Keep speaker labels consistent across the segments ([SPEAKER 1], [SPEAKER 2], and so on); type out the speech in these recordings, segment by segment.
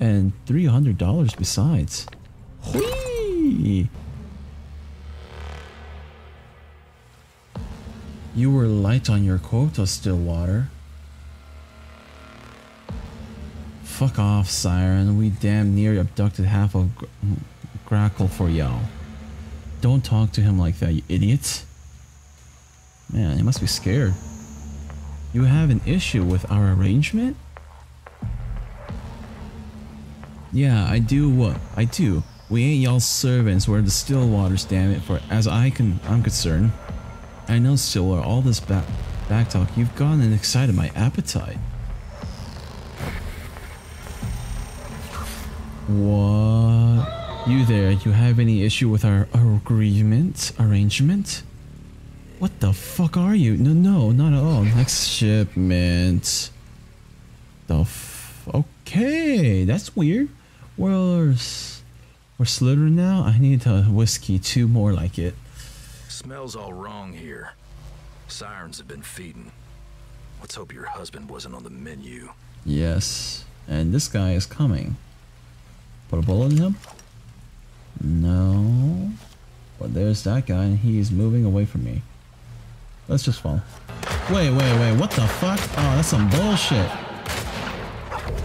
[SPEAKER 1] And $300 besides. Whee! You were light on your quota, Stillwater. Fuck off, Siren. We damn near abducted half of Gr Grackle for y'all. Don't talk to him like that, you idiot. Man, he must be scared. You have an issue with our arrangement? Yeah, I do what? I do. We ain't y'all's servants, we're the Stillwaters, damn it, for as I can I'm concerned. I know Stillwater, all this back back talk, you've gone and excited my appetite. What? You there, you have any issue with our, our agreement? Arrangement? What the fuck are you? No, no, not at all. Next shipment. The f- Okay, that's weird. Where's... We're Slytherin now? I need a whiskey, two more like it.
[SPEAKER 2] Smells all wrong here. Sirens have been feeding. Let's hope your husband wasn't on the menu.
[SPEAKER 1] Yes. And this guy is coming. Put a bullet in him? No. But there's that guy and he's moving away from me. Let's just fall. Wait, wait, wait. What the fuck? Oh, that's some bullshit.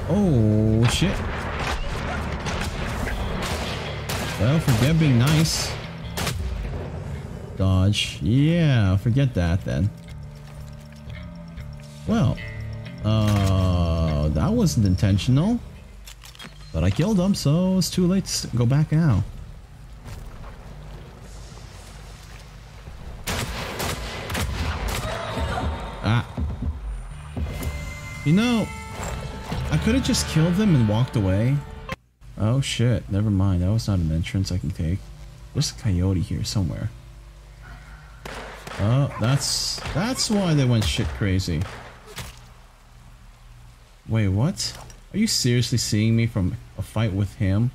[SPEAKER 1] Oh, shit. Well, forget being nice. Dodge. Yeah, forget that then. Well, uh, that wasn't intentional. But I killed him, so it's too late to go back now. Ah. You know, I could have just killed them and walked away. Oh shit, never mind. That was not an entrance I can take. There's a coyote here somewhere. Oh, that's that's why they went shit crazy. Wait, what? Are you seriously seeing me from a fight with him?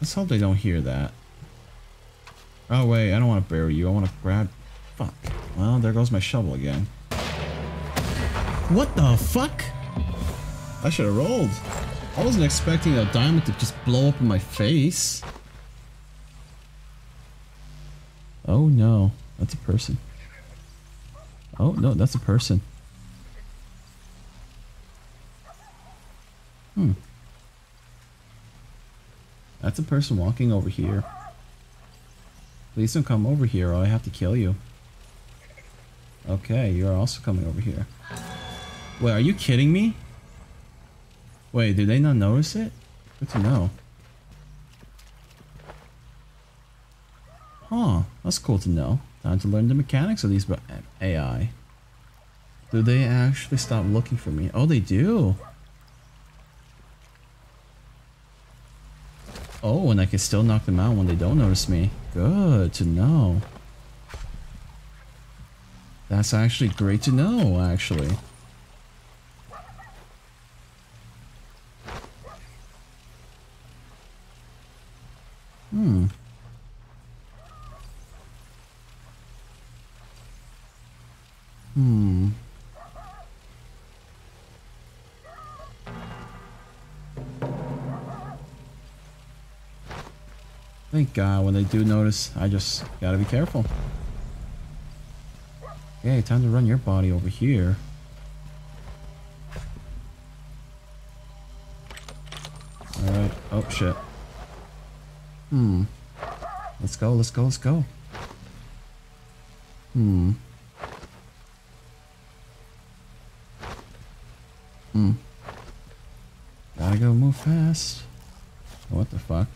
[SPEAKER 1] Let's hope they don't hear that. Oh wait, I don't want to bury you. I want to grab... Fuck. Well, there goes my shovel again. What the fuck? I should have rolled. I wasn't expecting a diamond to just blow up in my face. Oh no, that's a person. Oh no, that's a person. Hmm. That's a person walking over here. Please don't come over here or I have to kill you. Okay, you're also coming over here. Wait, are you kidding me? Wait, did they not notice it? Good to know. Huh, that's cool to know. Time to learn the mechanics of these AI. Do they actually stop looking for me? Oh, they do. Oh, and I can still knock them out when they don't notice me. Good to know. That's actually great to know, actually. Hmm. Hmm. Thank God when they do notice, I just gotta be careful. Okay, time to run your body over here. Alright, oh shit. Hmm. Let's go, let's go, let's go. Hmm. Hmm. Gotta go move fast. What the fuck?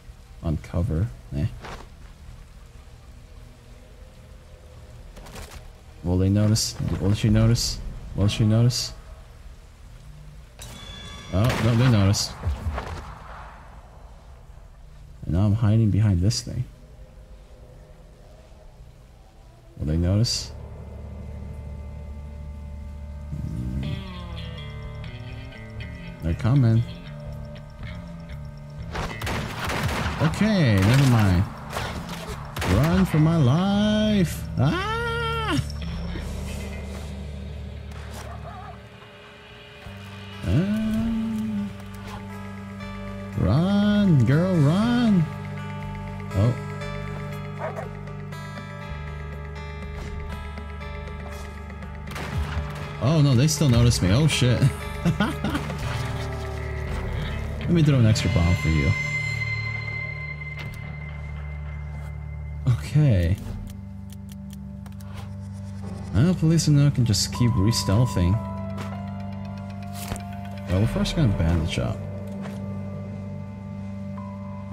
[SPEAKER 1] On cover. Eh. Will they notice? Will she notice? Will she notice? Oh, no, they notice. And now I'm hiding behind this thing. Will they notice? They're coming. Okay, never mind. Run for my life. Ah! They still notice me. Oh shit. Let me throw an extra bomb for you. Okay. Well, police and now can just keep re-stealthing. Well, we're first gonna bandage up.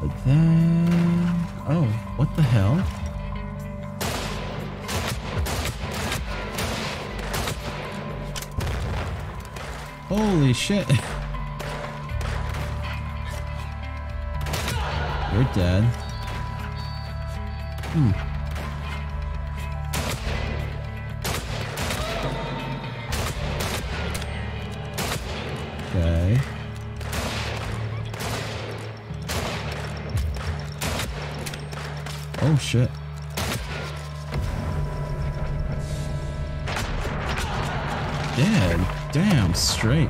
[SPEAKER 1] But then... Oh, what the hell? Holy shit. You're dead. Hmm. Okay. Oh shit. Dead. Damn, straight.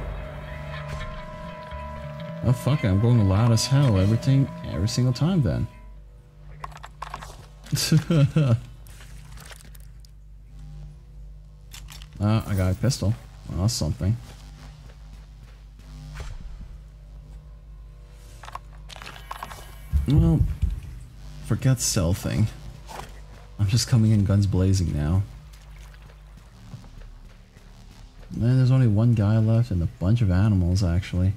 [SPEAKER 1] Oh fuck I'm going loud as hell everything every single time then. uh, I got a pistol. Well, that's something. Well, forget stealthing. I'm just coming in guns blazing now. One guy left and a bunch of animals, actually.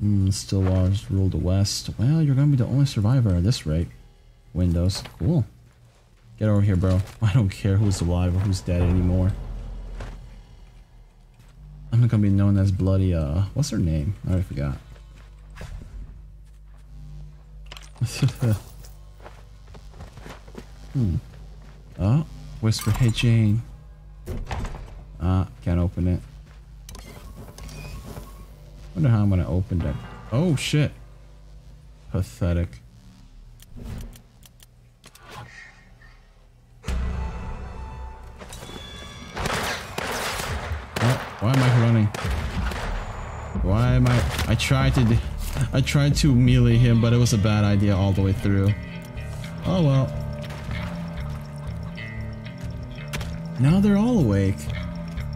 [SPEAKER 1] Hmm, Stillwaters rule the West. Well, you're gonna be the only survivor at this rate. Windows. Cool. Get over here, bro. I don't care who's alive or who's dead anymore. I'm not gonna be known as bloody, uh, what's her name? I already forgot. hmm. Oh, whisper, hey Jane. Ah, can't open it. Wonder how I'm gonna open that. Oh shit. Pathetic. Oh, why am I running? Why am I? I tried to. I tried to melee him, but it was a bad idea all the way through. Oh well. Now they're all awake.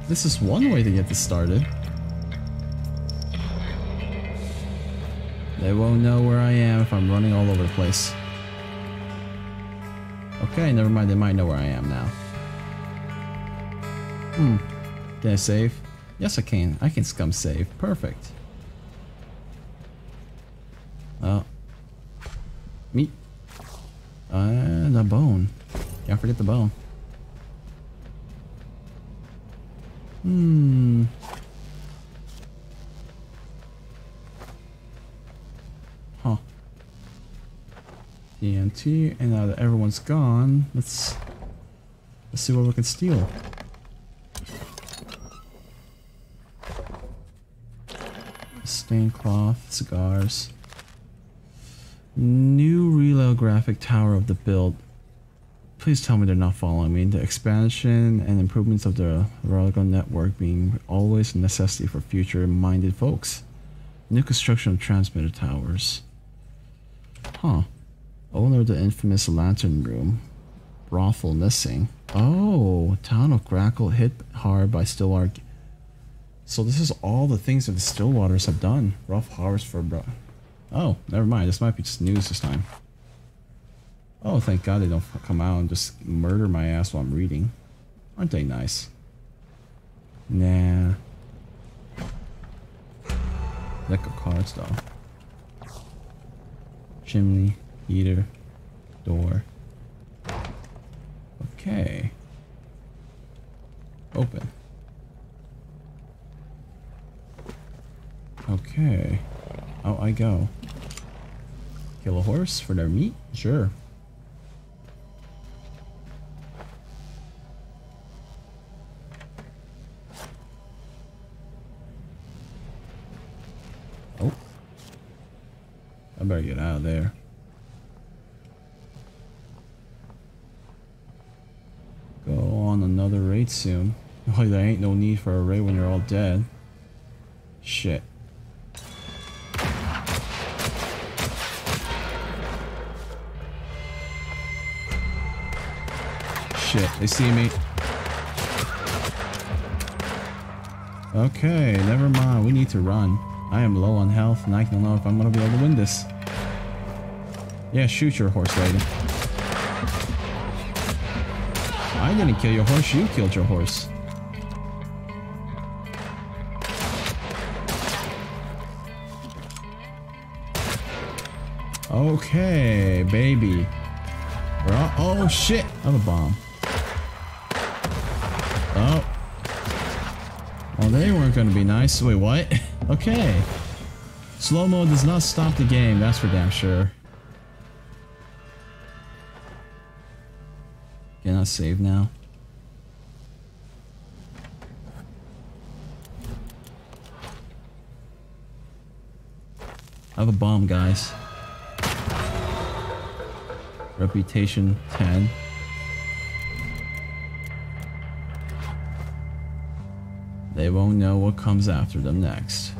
[SPEAKER 1] This is one way to get this started. They won't know where I am if I'm running all over the place. Okay, never mind. They might know where I am now. Hmm. Can I save? Yes, I can. I can scum save. Perfect. Oh. Meat. And a bone. Can't forget the bone. Hmm. Huh. TNT, and now that everyone's gone, let's let's see what we can steal. Stained cloth, cigars. New reload graphic tower of the build. Please tell me they're not following me. The expansion and improvements of the Railgun network being always a necessity for future-minded folks. New construction of transmitter towers. Huh. Owner of the infamous Lantern Room. Brothel missing. Oh, town of Grackle hit hard by Stillwater. So this is all the things that the Stillwaters have done. Rough harvest for bro. Oh, never mind. This might be just news this time. Oh, thank God they don't come out and just murder my ass while I'm reading. Aren't they nice? Nah. Deck of cards though. Chimney, heater, door. Okay. Open. Okay. Out I go. Kill a horse for their meat? Sure. Oh. I better get out of there. Go on another raid soon. Like there ain't no need for a raid when you're all dead. Shit. shit, they see me. Okay, never mind. We need to run. I am low on health and I don't know if I'm gonna be able to win this. Yeah, shoot your horse lady. I didn't kill your horse, you killed your horse. Okay, baby. All, oh shit! I have a bomb. Oh. Well, they weren't gonna be nice. Wait, what? okay. Slow-mo does not stop the game, that's for damn sure. Can I save now? I have a bomb, guys. Reputation 10. They won't know what comes after them next.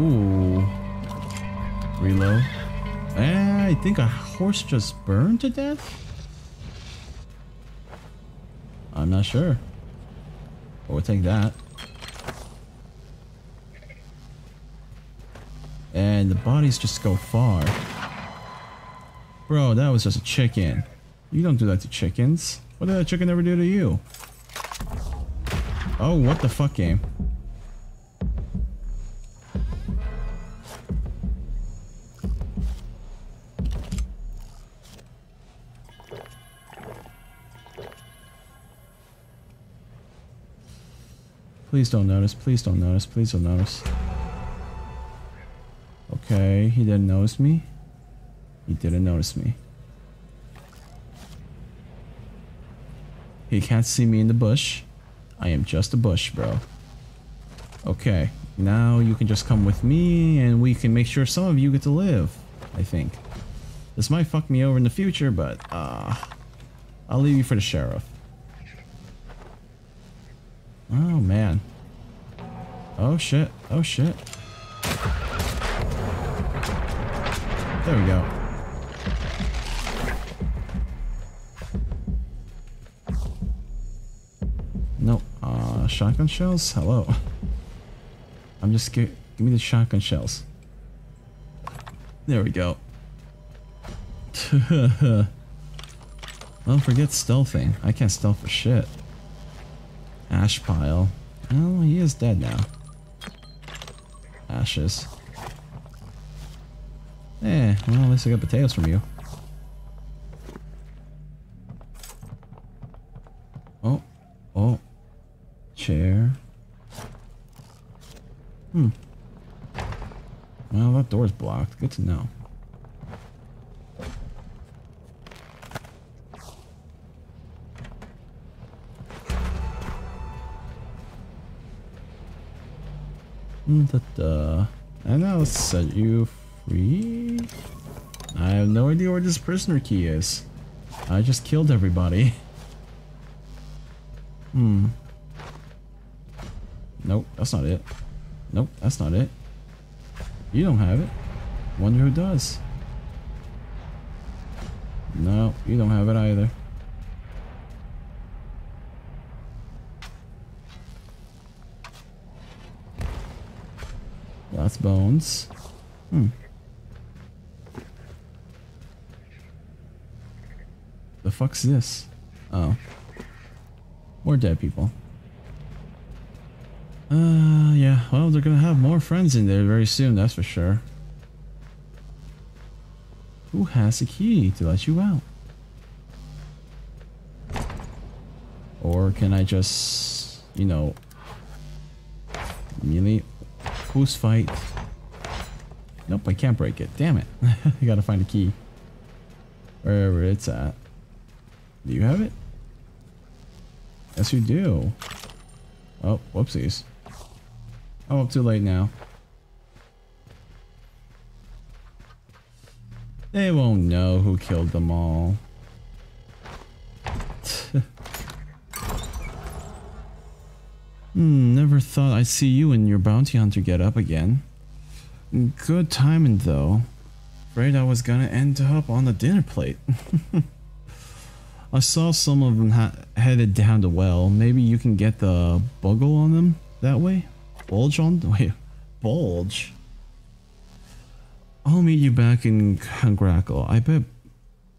[SPEAKER 1] Ooh. Reload. Eh, I think a horse just burned to death? I'm not sure. But we'll take that. And the bodies just go far. Bro, that was just a chicken. You don't do that to chickens. What did a chicken ever do to you? Oh, what the fuck game? Please don't notice. Please don't notice. Please don't notice. Okay, he didn't notice me. He didn't notice me. He can't see me in the bush. I am just a bush, bro. Okay, now you can just come with me and we can make sure some of you get to live, I think. This might fuck me over in the future, but uh, I'll leave you for the sheriff. Oh, man. Oh, shit. Oh, shit. There we go. No, uh, shotgun shells? Hello. I'm just. Give me the shotgun shells. There we go. well, forget stealthing. I can't stealth for shit. Ash pile. Oh, he is dead now. Ashes. Eh, well, at least I got potatoes from you. Oh, oh. Chair. Hmm. Well, that door's blocked. Good to know. -da. And I'll set you free. I have no idea where this prisoner key is. I just killed everybody. Hmm. Nope, that's not it. Nope, that's not it. You don't have it. Wonder who does. No, you don't have it either. Bones. Hmm. The fuck's this? Oh. More dead people. Uh, yeah. Well, they're gonna have more friends in there very soon, that's for sure. Who has a key to let you out? Or can I just, you know, melee Who's fight? Nope, I can't break it. Damn it. I gotta find a key. Wherever it's at. Do you have it? Yes, you do. Oh, whoopsies. Oh, too late now. They won't know who killed them all. Hmm, never thought I'd see you in your bounty hunter get up again. Good timing though. Afraid I was gonna end up on the dinner plate. I saw some of them headed down the well. Maybe you can get the buggle on them that way? Bulge on? Wait, bulge? I'll meet you back in Grackle. I bet,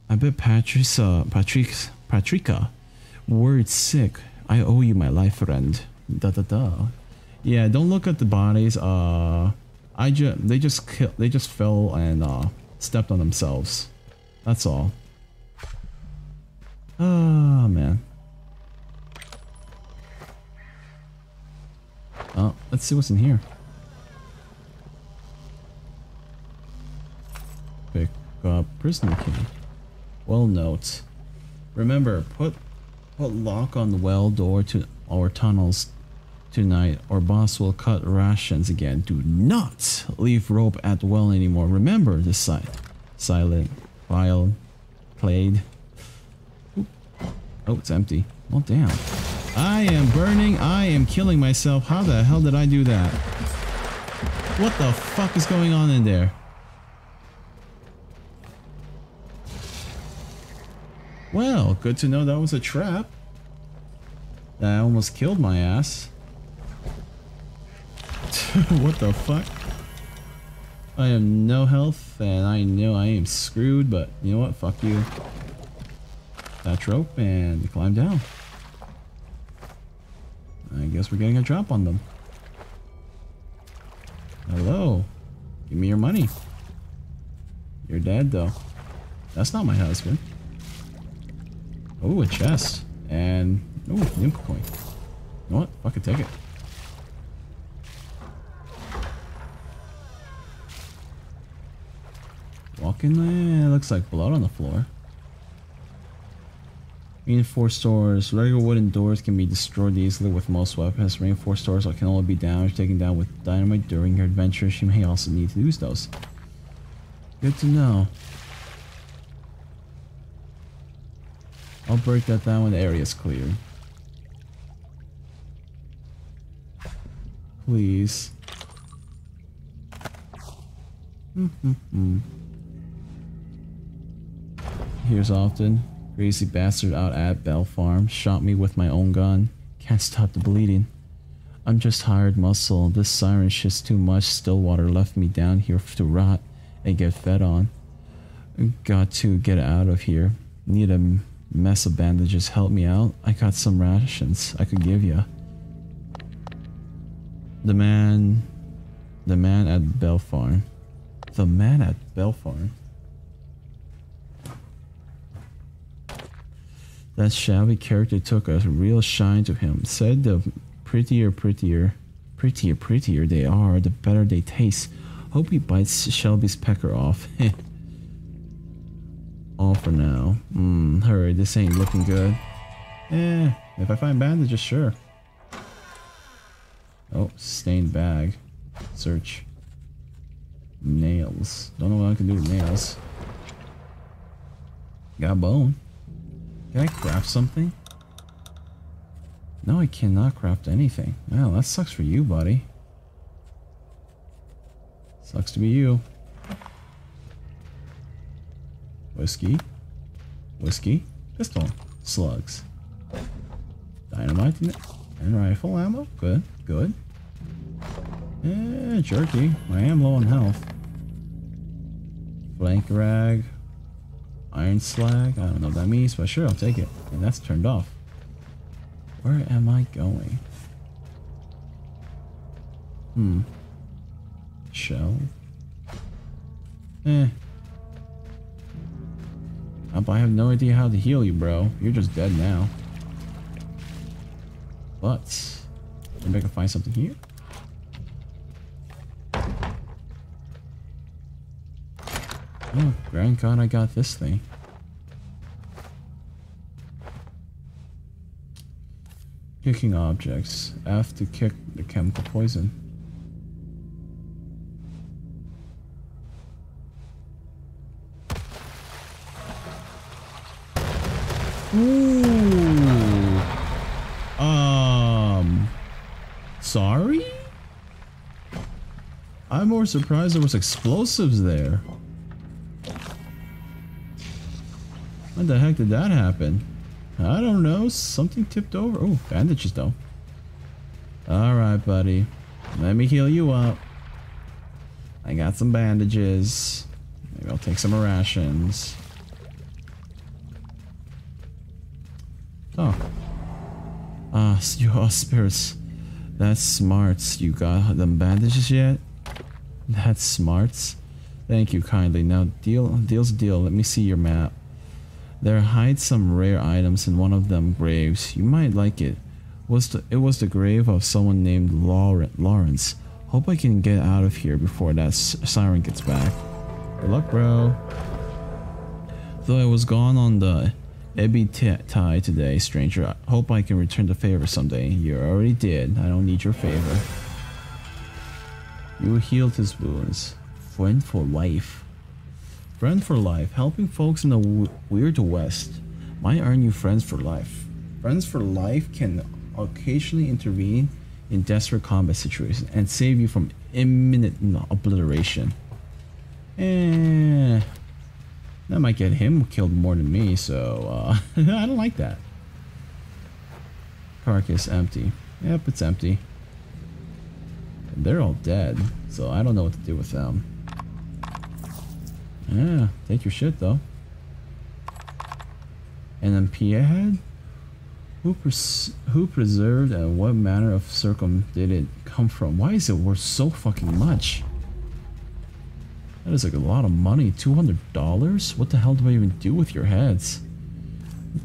[SPEAKER 1] I bet Patricia, Patrick, Patrica, word sick. I owe you my life, friend. Da da da. Yeah, don't look at the bodies. Uh, I just they just kill, they just fell and uh stepped on themselves. That's all. Oh man. Oh, let's see what's in here. Pick up prisoner key. Well note. Remember, put put lock on the well door to our tunnels tonight or boss will cut rations again. Do not leave rope at the well anymore. Remember this side. Silent, file, played. Oh, it's empty. Well, damn. I am burning. I am killing myself. How the hell did I do that? What the fuck is going on in there? Well, good to know that was a trap. That almost killed my ass. what the fuck? I have no health and I know I am screwed, but you know what? Fuck you. That rope and climb down. I guess we're getting a drop on them. Hello. Give me your money. You're dead though. That's not my husband. Oh, a chest. And oh, nymph coin. You know what? Fucking take it. Walking there, looks like blood on the floor. Reinforced doors. Regular wooden doors can be destroyed easily with most weapons. Reinforced doors can only be damaged taken down with dynamite during your adventures. You may also need to use those. Good to know. I'll break that down when the area is cleared. Please. Mm -hmm. Here's often. Crazy bastard out at Bell Farm shot me with my own gun. Can't stop the bleeding. I'm just hired muscle. This siren shit's too much. Stillwater left me down here to rot and get fed on. Got to get out of here. Need a mess of bandages. Help me out. I got some rations I could give you. The man... The man at Bell Farm. The man at Bell Farm. That shabby character took a real shine to him. Said the prettier, prettier, prettier, prettier they are, the better they taste. Hope he bites Shelby's pecker off. All for now. Hmm, hurry, this ain't looking good. Eh, if I find bandages, sure. Oh, stained bag. Search. Nails. Don't know what I can do with nails. Got bone. Can I craft something? No, I cannot craft anything. Well, that sucks for you, buddy. Sucks to be you. Whiskey. Whiskey. Pistol. Slugs. Dynamite and rifle ammo. Good. Good. Yeah, jerky. I am low on health. Blank rag. Iron slag? I don't know what that means, but sure, I'll take it. And that's turned off. Where am I going? Hmm. Shell? Eh. I have no idea how to heal you, bro. You're just dead now. But, maybe I can find something here? Oh, grand god, I got this thing. Kicking objects. F to kick the chemical poison. Ooh. Um. sorry? I'm more surprised there was explosives there. When the heck did that happen? I don't know. Something tipped over. Oh, bandages though. Alright, buddy. Let me heal you up. I got some bandages. Maybe I'll take some rations. Oh. Ah, you are spirits. That's smart. You got them bandages yet? That's smart. Thank you kindly. Now deal deal's deal. Let me see your map. There hide some rare items in one of them graves. You might like it. Was the, it was the grave of someone named Lawrence. Hope I can get out of here before that siren gets back. Good luck, bro. Though I was gone on the Ebby tie today, stranger. I hope I can return the favor someday. You already did. I don't need your favor. You healed his wounds. Friend for life. Friend for life. Helping folks in the weird west might earn you friends for life. Friends for life can occasionally intervene in desperate combat situations and save you from imminent obliteration. Eh, that might get him killed more than me, so uh, I don't like that. Carcass empty. Yep, it's empty. And they're all dead, so I don't know what to do with them. Yeah, take your shit though. And then Pierre head? Who, pres who preserved and what manner of circum did it come from? Why is it worth so fucking much? That is like a lot of money. $200? What the hell do I even do with your heads?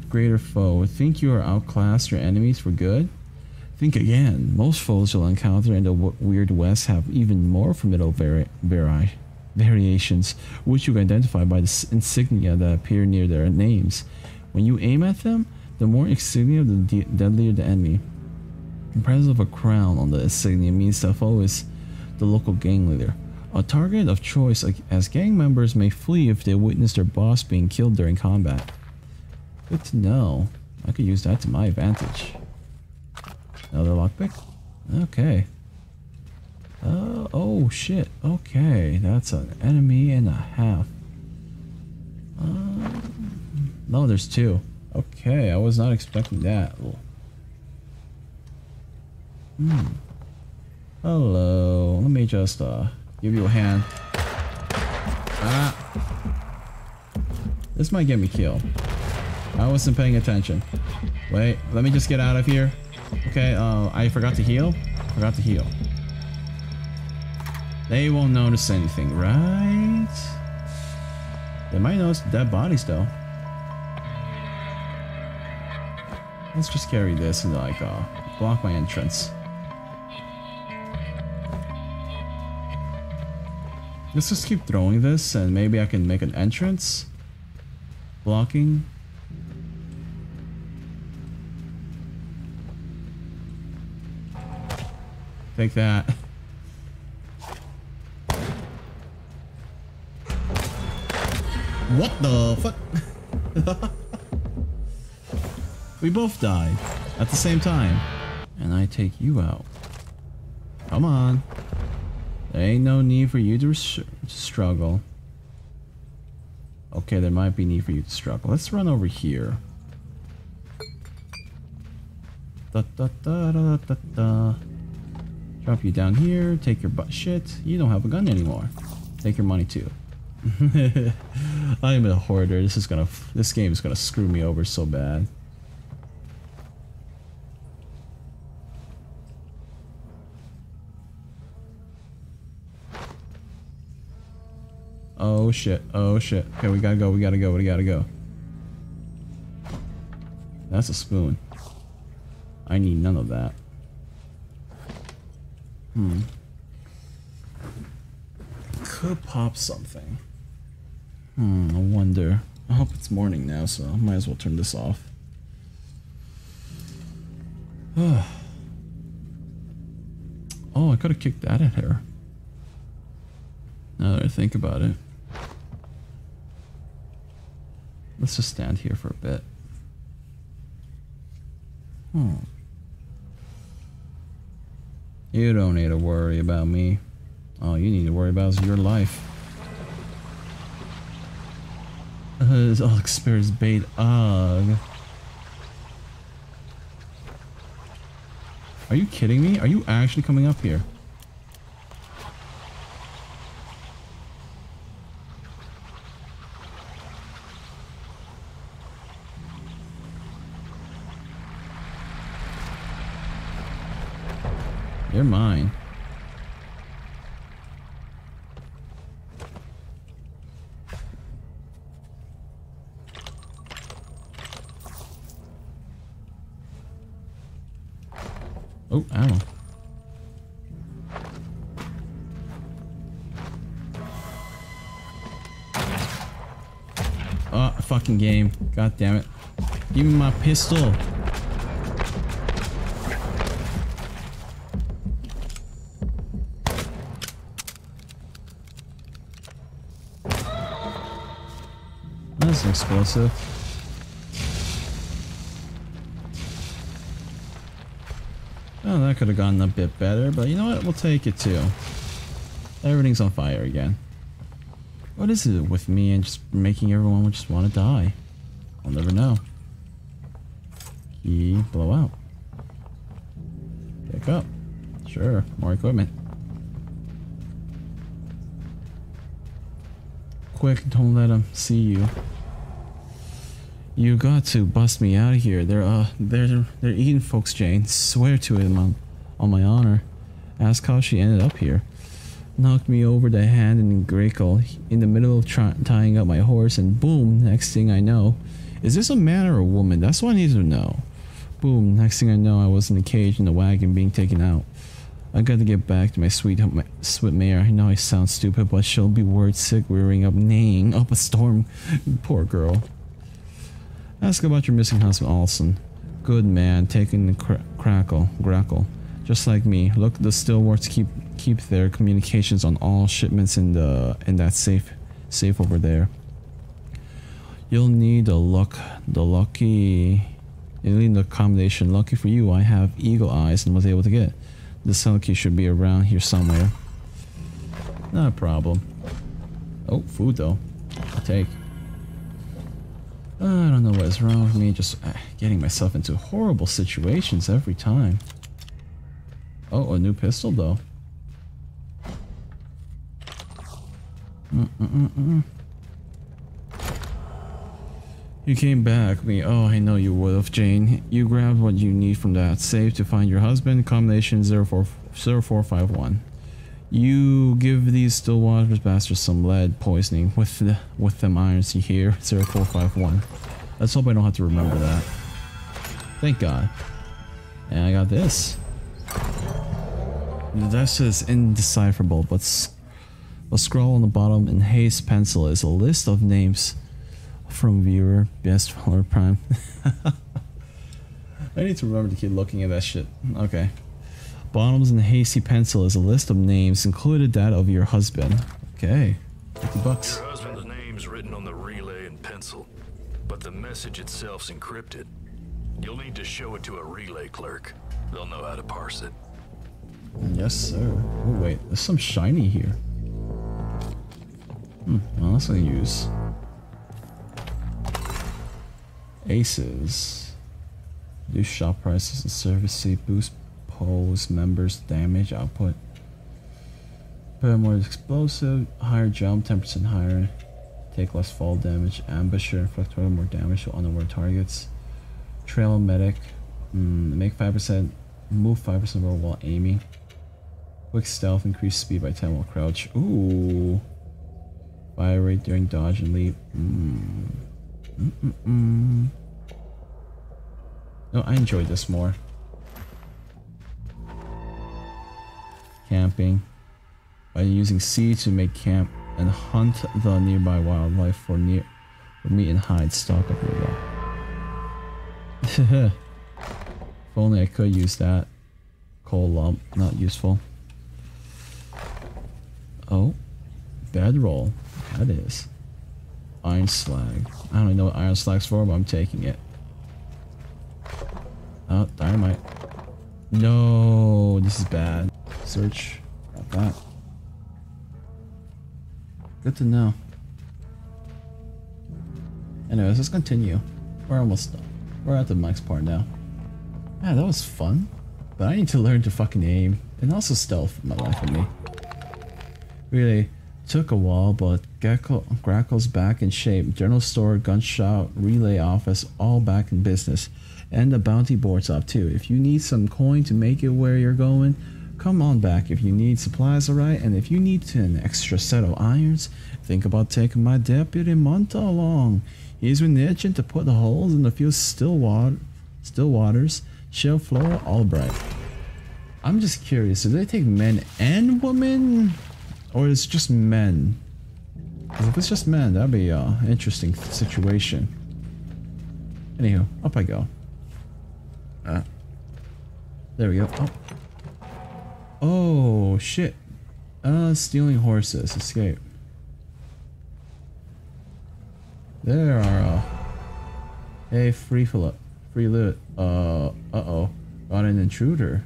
[SPEAKER 1] Greater foe. Think you are outclassed your enemies for good? Think again. Most foes you'll encounter in the Weird West have even more formidable vari variations, which you can identify by the insignia that appear near their names. When you aim at them, the more insignia, the de deadlier the enemy. The presence of a crown on the insignia means the foe is the local gang leader. A target of choice as gang members may flee if they witness their boss being killed during combat. Good to know. I could use that to my advantage. Another lockpick? Okay. Uh, oh shit. Okay, that's an enemy and a half. Uh, no, there's two. Okay, I was not expecting that. Hmm. Hello. Let me just uh Give you a hand. Ah. This might get me killed. I wasn't paying attention. Wait, let me just get out of here. Okay, uh, I forgot to heal. Forgot to heal. They won't notice anything, right? They might notice dead bodies though. Let's just carry this and like uh, block my entrance. Let's just keep throwing this and maybe I can make an entrance. Blocking. Take that. What the fuck? we both died at the same time. And I take you out. Come on. There ain't no need for you to, to struggle. Okay, there might be need for you to struggle. Let's run over here. Da, da, da, da, da, da. Drop you down here. Take your butt shit. You don't have a gun anymore. Take your money too. I'm a hoarder. This is gonna. This game is gonna screw me over so bad. Oh shit. Oh shit. Okay, we gotta go. We gotta go. We gotta go. That's a spoon. I need none of that. Hmm. Could pop something. Hmm, I wonder. I hope it's morning now, so I might as well turn this off. oh, I could have kicked that at her. Now that I think about it. Let's just stand here for a bit. Hmm. You don't need to worry about me. All you need to worry about is your life. Uh, Alex Spears bait. Ugh. Are you kidding me? Are you actually coming up here? You're mine. God damn it. Give me my pistol. That's an explosive. Oh, that could have gone a bit better, but you know what? We'll take it too. Everything's on fire again. What is it with me and just making everyone just want to die? I'll never know. Key, blow out. Pick up. Sure, more equipment. Quick, don't let them see you. You got to bust me out of here. They're uh they're they're eating folks, Jane. Swear to it on, on my honor. Ask how she ended up here. Knocked me over the hand in Grackle in the middle of tying up my horse, and boom! Next thing I know, is this a man or a woman? That's what I need to know. Boom! Next thing I know, I was in a cage in the wagon being taken out. I got to get back to my sweet my sweet mayor. I know I sound stupid, but she'll be word sick rearing up neighing up a storm. Poor girl. Ask about your missing husband, Olson. Good man, taking the cra- crackle, grackle. Just like me. Look, the Stillwarts keep keep their communications on all shipments in the in that safe safe over there. You'll need the luck, the lucky. You'll need the combination. Lucky for you, I have eagle eyes and was able to get. The cell key should be around here somewhere. Not a problem. Oh, food though. I'll take. I don't know what is wrong with me, just uh, getting myself into horrible situations every time. Oh, a new pistol though. Mm -mm -mm you came back, me. Oh, I know you would have, Jane. You grabbed what you need from that safe to find your husband. Combination 04, 0451. You give these Stillwater bastards some lead poisoning with the with them irons you hear. 0451. Let's hope I don't have to remember that. Thank God. And I got this. That's just indecipherable, but a scroll on the bottom in haste pencil is a list of names from viewer best follower prime. I need to remember to keep looking at that shit. Okay. Bottoms and hasty pencil is a list of names, included that of your husband. Okay. 50 bucks.
[SPEAKER 2] Your husband's name's written on the relay in pencil, but the message itself's encrypted. You'll need to show it to a relay clerk. They'll know how to parse it.
[SPEAKER 1] Yes, sir. Oh, wait. There's some shiny here. Hmm. Well, that's gonna use. Aces. Reduce shop prices and service seat boost pose members damage output. Put more explosive, higher jump, 10% higher. Take less fall damage. Ambusher, inflict more damage to unaware targets. Trail medic, mm, make 5%, move 5% more while aiming. Quick stealth, increase speed by 10 while crouch. Ooh. Fire rate during dodge and leap. Mm -mm -mm. No, I enjoyed this more. Camping. By using C to make camp and hunt the nearby wildlife for near for meat and hide stock up nearby. if only I could use that. Coal lump, not useful. Oh, bedroll. That is. Iron slag. I don't know what iron slag's for, but I'm taking it. Oh, dynamite. No, this is bad. search. Got that. Good to know. Anyways, let's continue. We're almost done. We're at the next part now. Yeah, that was fun. But I need to learn to fucking aim. And also stealth my life with me. Really took a while, but Gecko, Grackle's back in shape. General store, gunshot, relay office, all back in business. And the bounty board's up too. If you need some coin to make it where you're going, come on back. If you need supplies, alright. And if you need an extra set of irons, think about taking my deputy Monta along. He's been itching to put the holes in the few Stillwater, still waters, shell floor, Albright. I'm just curious, do they take men and women? Or is it just men? If it's just men, that'd be an interesting situation. Anywho, up I go. Uh, there we go. Oh. oh, shit. Uh, stealing horses. Escape. There are, uh... Hey, free Philip. Free loot. Uh, uh-oh. Got an intruder.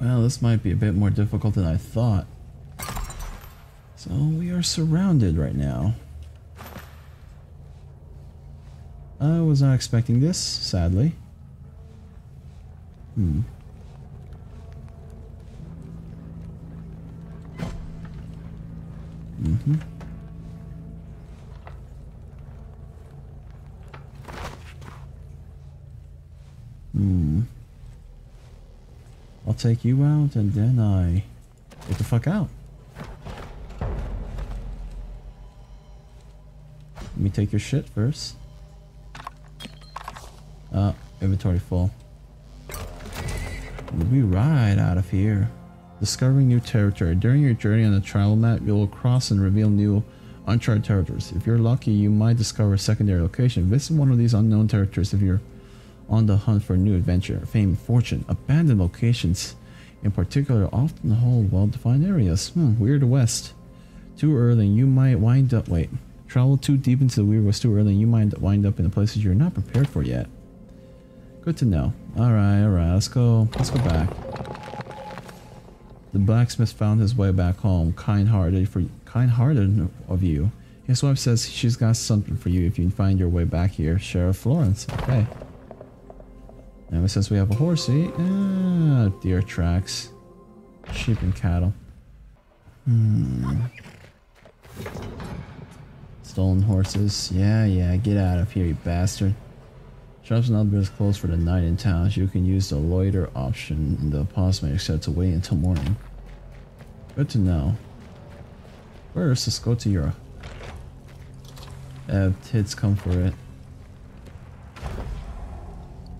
[SPEAKER 1] Well, this might be a bit more difficult than I thought. So we are surrounded right now. I was not expecting this, sadly. Hmm. Mm-hmm. Hmm. I'll take you out and then I get the fuck out. Let me take your shit first. Uh, inventory full. We'll be right out of here. Discovering new territory. During your journey on the travel map, you will cross and reveal new uncharted territories. If you're lucky, you might discover a secondary location. Visit one of these unknown territories if you're on the hunt for a new adventure, fame, fortune. Abandoned locations, in particular, often hold well-defined areas. Hmm, Weird West. Too early, you might wind up. Wait, travel too deep into the Weird West too early, and you might wind up in the places you're not prepared for yet. Good to know. All right, all right. Let's go. Let's go back. The blacksmith found his way back home. Kind-hearted for kind-hearted of you. His wife says she's got something for you if you can find your way back here. Sheriff Florence. Okay. And since we have a horsey, ah, deer tracks, sheep and cattle. Hmm. Stolen horses. Yeah, yeah, get out of here, you bastard. Shops and others closed for the night in town. You can use the loiter option in the postmaster set to wait until morning. Good to know. First, let's go to. Uh, tits come for it.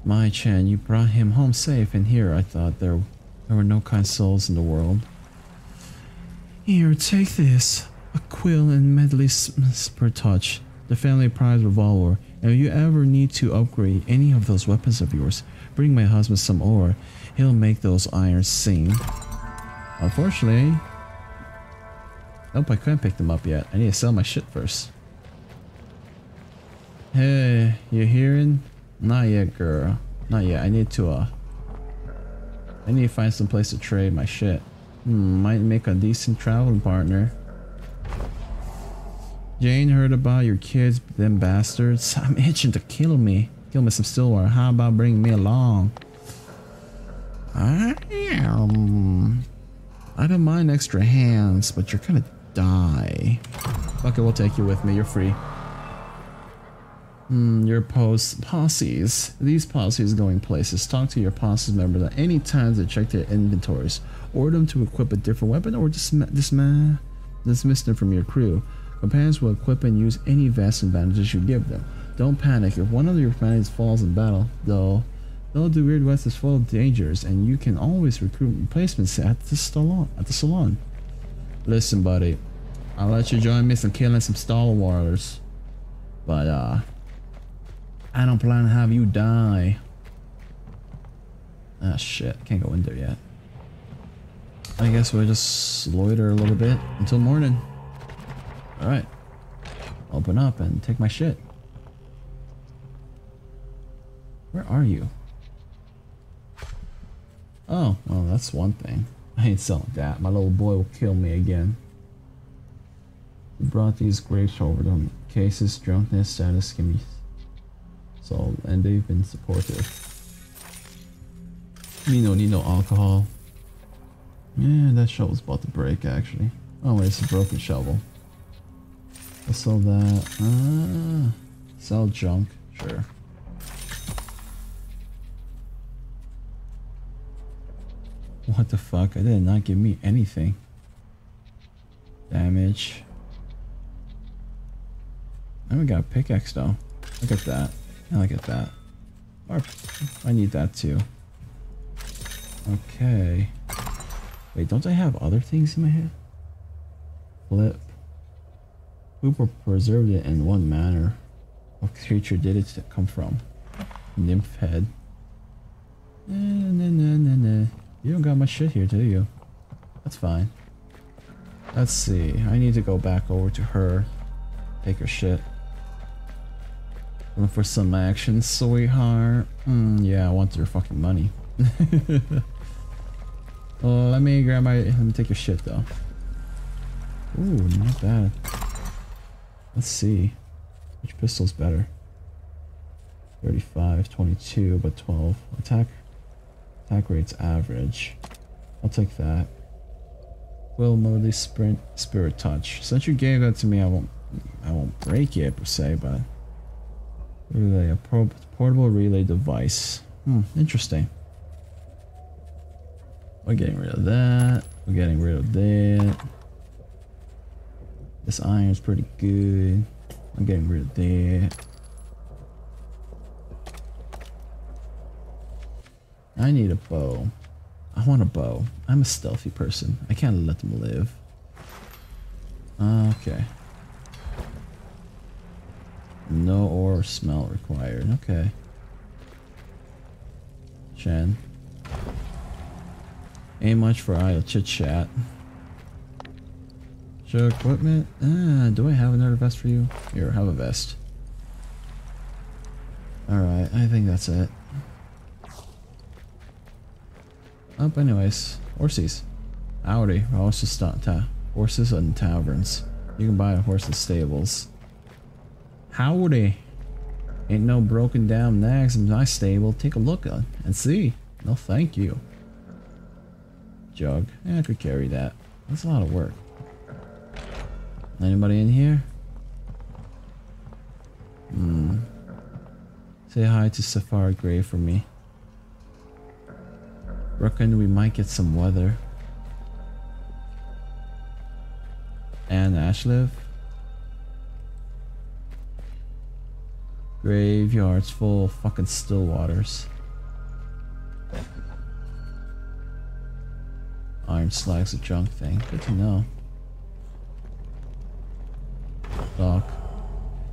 [SPEAKER 1] My Chan, you brought him home safe, and here I thought there, there were no kind souls in the world. Here, take this. A quill and medley per touch. The family prize revolver. If you ever need to upgrade any of those weapons of yours, bring my husband some ore. He'll make those irons sing. Unfortunately... Nope, I couldn't pick them up yet. I need to sell my shit first. Hey, you hearing? Not yet, girl. Not yet. I need to, uh... I need to find some place to trade my shit. Hmm, might make a decent traveling partner. Jane heard about your kids, them bastards. I'm itching to kill me. Kill me some Stillwater. How about bringing me along? I am... I don't mind extra hands, but you're gonna die. Fuck it, we'll take you with me. You're free. Hmm, your post posses. These posses going places. Talk to your posses members at any time to check their inventories. Order them to equip a different weapon or dismiss, dismiss, dismiss them from your crew. Companions will equip and use any vest and bandages you give them. Don't panic. If one of your companions falls in battle, though, though the Weird West is full of dangers, and you can always recruit replacements at the salon. At the salon. Listen, buddy. I'll let you join me in killing some stalwarts. But, uh, I don't plan to have you die. Ah, shit. Can't go in there yet. I guess we'll just loiter a little bit until morning. Alright. Open up and take my shit. Where are you? Oh, well, that's one thing. I ain't selling that. My little boy will kill me again. We brought these grapes over to cases, drunkenness, status can be solved, and they've been supportive. Me no need no alcohol. Yeah, that shovel's about to break actually. Oh wait, it's a broken shovel. Let's sell that. Ah, sell junk, sure. What the fuck? I did not give me anything. Damage. I haven't got a pickaxe though. Look at that. I look at that. Or I need that too. Okay. Wait, don't I have other things in my head? Flip. Hooper preserved it in one manner. What creature did it come from? Nymph head. Nah, nah, nah, nah, nah. You don't got much shit here, do you? That's fine. Let's see. I need to go back over to her. Take her shit. Looking for some action, sweetheart. Mm, yeah, I want your fucking money. let me grab my. Let me take your shit though. Ooh, not bad. Let's see. Which pistol's better? 35, 22, but 12. Attack attack rate's average. I'll take that. Will Melody Sprint Spirit Touch. Since you gave that to me, I won't I won't break it per se, but relay a portable relay device. Hmm, interesting. We're getting rid of that. We're getting rid of that. This iron's pretty good. I'm getting rid of that. I need a bow. I want a bow. I'm a stealthy person. I can't let them live. Okay. No or smell required. Okay. Chen. Ain't much for idle chit chat. Show equipment. Ah, do I have another vest for you? Here, have a vest. Alright, I think that's it. Up, anyways. Horses. Howdy. Horses, horses and taverns. You can buy a horse in stables. Howdy. Ain't no broken down nags in my stable. Take a look and see. No, thank you. Jug. I could carry that. That's a lot of work. Anybody in here? Hmm. Say hi to Safari Gray for me. Reckon we might get some weather. And Ashliv? Graveyards full of fucking Stillwaters. Iron slag's a junk thing. Good to know. Doc.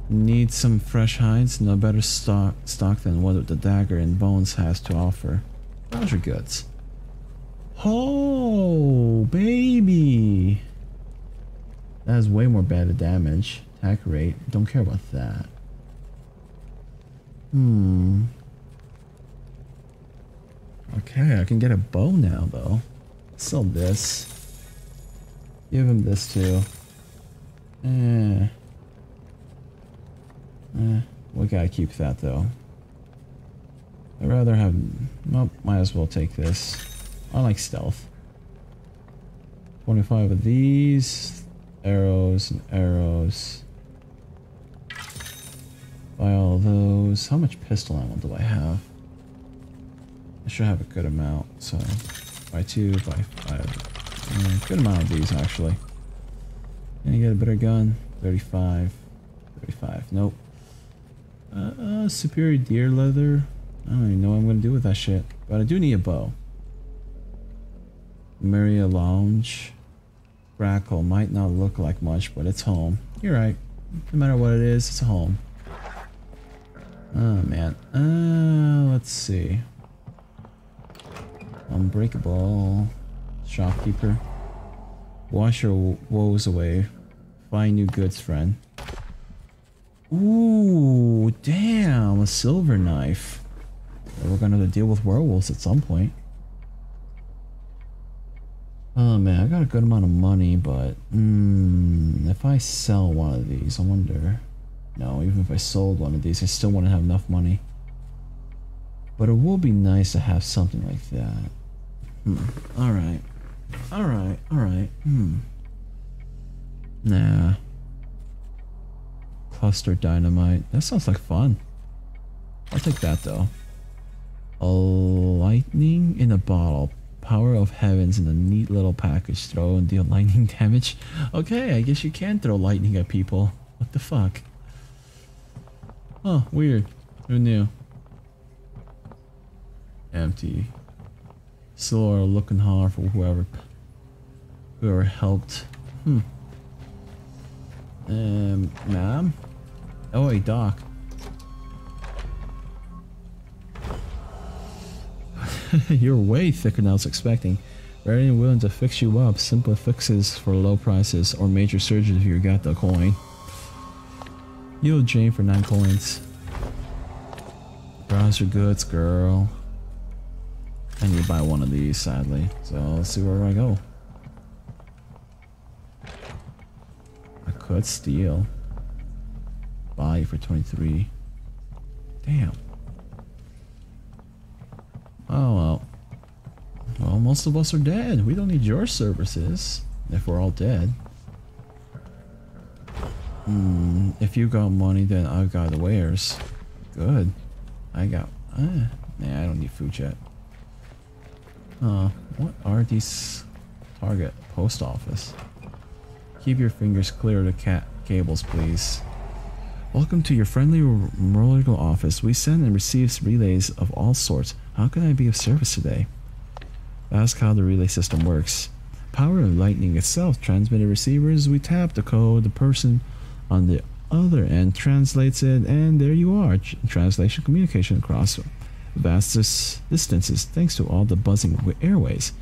[SPEAKER 1] Need some fresh hides? No better stock stock than what the dagger and bones has to offer. Are goods. Oh, baby. That is way more bad damage. Attack rate. Don't care about that. Hmm. Okay, I can get a bow now, though. Sell this. Give him this, too. Eh. Eh, we gotta keep that though. I'd rather have... Well, might as well take this. I like stealth. 25 of these. Arrows and arrows. Buy all those. How much pistol ammo do I have? I should have a good amount, so... Buy two, buy five. Yeah, good amount of these, actually. Can you get a better gun? 35. 35. Nope. Uh, uh, superior deer leather. I don't even know what I'm gonna do with that shit. But I do need a bow. Maria Lounge. Grackle might not look like much, but it's home. You're right. No matter what it is, it's home. Oh man. Uh, let's see. Unbreakable. Shopkeeper. Wash your woes away. Find new goods, friend. Ooh, damn, a silver knife. We're gonna deal with werewolves at some point. Oh man, I got a good amount of money, but mm, if I sell one of these, I wonder. No, even if I sold one of these, I still wouldn't have enough money. But it will be nice to have something like that. Hmm. Alright. Alright, alright. Hmm. Nah. Cluster dynamite. That sounds like fun. I'll take that though. A lightning in a bottle. Power of heavens in a neat little package. Throw and deal lightning damage. Okay, I guess you can throw lightning at people. What the fuck? Oh, weird. Who knew? Empty. Still looking hard for whoever whoever helped. Hmm. Um, ma'am? Oh, wait, Doc. You're way thicker than I was expecting. Ready and willing to fix you up. Simple fixes for low prices or major surgery if you got the coin. Yield Jane for 9 coins. Browse your goods, girl. I need to buy one of these, sadly. So let's see where I go. I could steal. Buy for 23. Damn. Oh well. Well, most of us are dead. We don't need your services if we're all dead. Hmm, if you got money, then I've got the wares. Good. I got... Eh, nah, I don't need food yet. Uh, what are these... Target post office. Keep your fingers clear of the cat cables, please. Welcome to your friendly roller office. We send and receive relays of all sorts. How can I be of service today? Ask how the relay system works. Power of lightning itself transmitted receivers. We tap the code. The person on the other end translates it, and there you are. Translation communication across vast distances thanks to all the buzzing airways.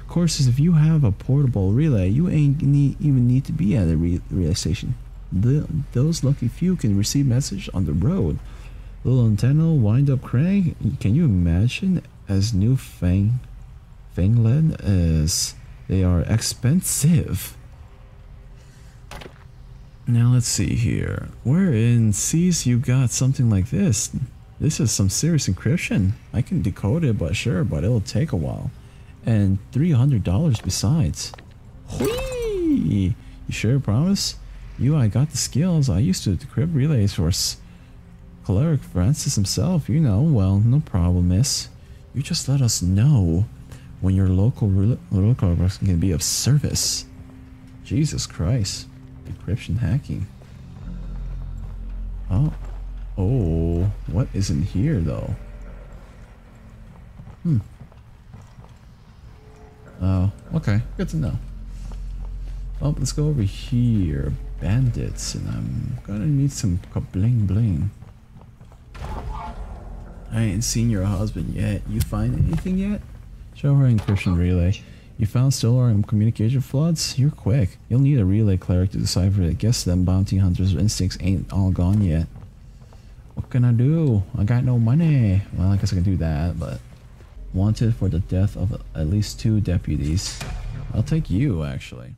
[SPEAKER 1] Of course, if you have a portable relay, you ain't need, even need to be at a re relay station. The, those lucky few can receive message on the road. Little antenna, wind up crank. Can you imagine as new Fang, Fangland as they are expensive? Now let's see here. Where in seas you got something like this? This is some serious encryption. I can decode it, but sure, but it'll take a while and $300 besides. Whee! You sure promise? You, I got the skills. I used to the crib relays for Cleric Francis himself, you know. Well, no problem, miss. You just let us know when your local local can be of service. Jesus Christ. Decryption hacking. Oh. Oh. What is in here, though? Hmm. Oh, okay. Good to know. Oh, let's go over here. Bandits, and I'm gonna need some bling bling. I ain't seen your husband yet. You find anything yet? Show her encryption relay. You found and communication floods? You're quick. You'll need a relay cleric to decipher it. Guess them bounty hunters' instincts ain't all gone yet. What can I do? I got no money. Well, I guess I can do that, but wanted for the death of at least two deputies. I'll take you, actually.